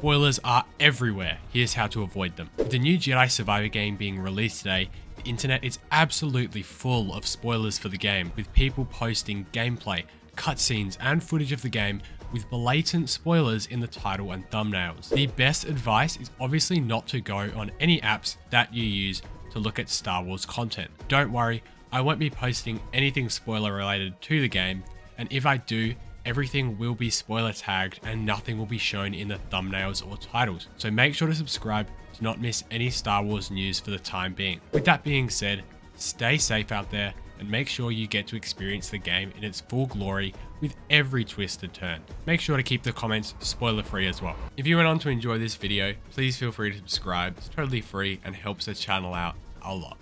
Spoilers are everywhere. Here's how to avoid them. With the new Jedi Survivor game being released today, the internet is absolutely full of spoilers for the game, with people posting gameplay, cutscenes, and footage of the game with blatant spoilers in the title and thumbnails. The best advice is obviously not to go on any apps that you use to look at Star Wars content. Don't worry, I won't be posting anything spoiler related to the game, and if I do, everything will be spoiler tagged and nothing will be shown in the thumbnails or titles. So make sure to subscribe to not miss any Star Wars news for the time being. With that being said, stay safe out there and make sure you get to experience the game in its full glory with every twisted turn. Make sure to keep the comments spoiler free as well. If you went on to enjoy this video, please feel free to subscribe. It's totally free and helps the channel out a lot.